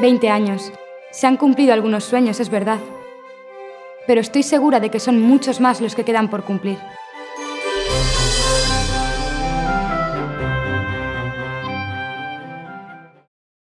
Veinte años. Se han cumplido algunos sueños, es verdad. Pero estoy segura de que son muchos más los que quedan por cumplir.